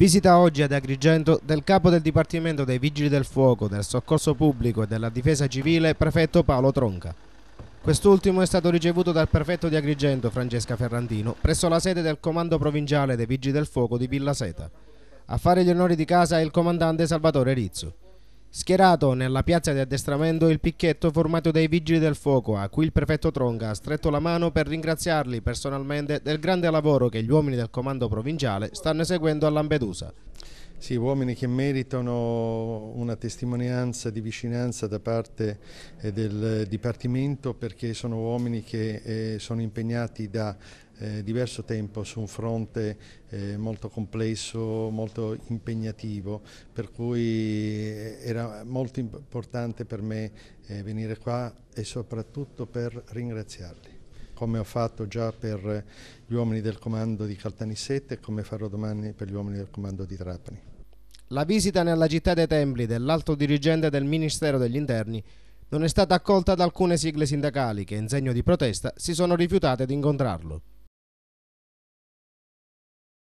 Visita oggi ad Agrigento del capo del Dipartimento dei Vigili del Fuoco, del Soccorso Pubblico e della Difesa Civile, prefetto Paolo Tronca. Quest'ultimo è stato ricevuto dal prefetto di Agrigento, Francesca Ferrandino, presso la sede del Comando Provinciale dei Vigili del Fuoco di Villa Seta. A fare gli onori di casa è il comandante Salvatore Rizzo. Schierato nella piazza di addestramento il picchetto formato dai vigili del fuoco a cui il prefetto Tronca ha stretto la mano per ringraziarli personalmente del grande lavoro che gli uomini del comando provinciale stanno eseguendo a Lampedusa. Sì, uomini che meritano una testimonianza di vicinanza da parte eh, del Dipartimento perché sono uomini che eh, sono impegnati da eh, diverso tempo su un fronte molto complesso, molto impegnativo, per cui era molto importante per me venire qua e soprattutto per ringraziarli come ho fatto già per gli uomini del comando di Caltanissette e come farò domani per gli uomini del comando di Trapani. La visita nella città dei Templi dell'alto dirigente del Ministero degli Interni non è stata accolta da alcune sigle sindacali che in segno di protesta si sono rifiutate di incontrarlo.